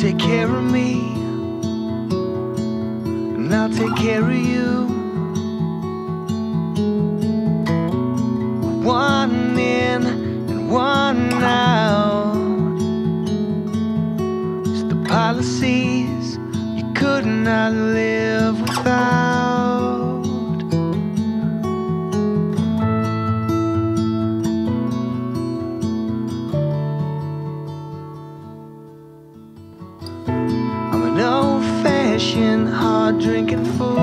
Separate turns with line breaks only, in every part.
take care of me, and I'll take care of you. One in and one out. It's the policies you could not live without. Fashioned, hard drinking fool.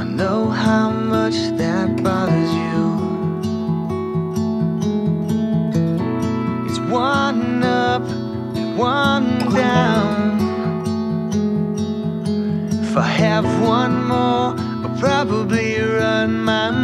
I know how much that bothers you. It's one up one down. If I have one more, I'll probably run my.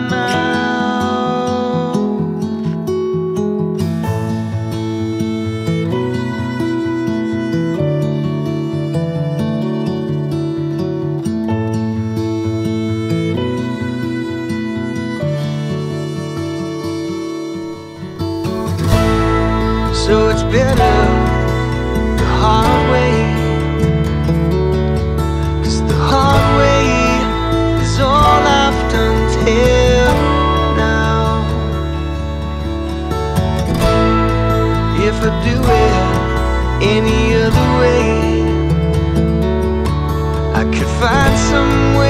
If I do it any other way, I could find some way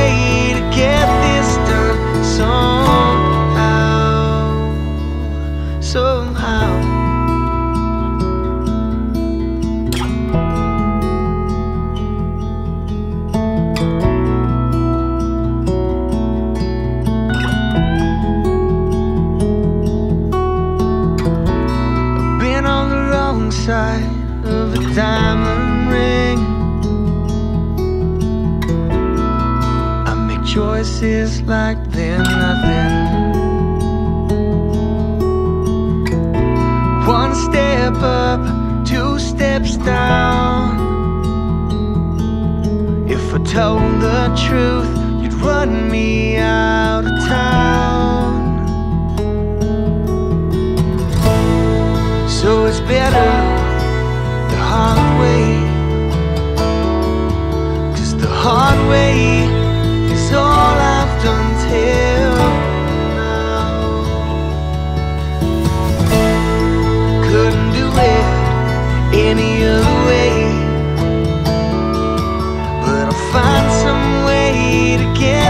of a diamond ring. I make choices like they're nothing. One step up, two steps down. If I told the truth, you'd run me out of town. So it's better again.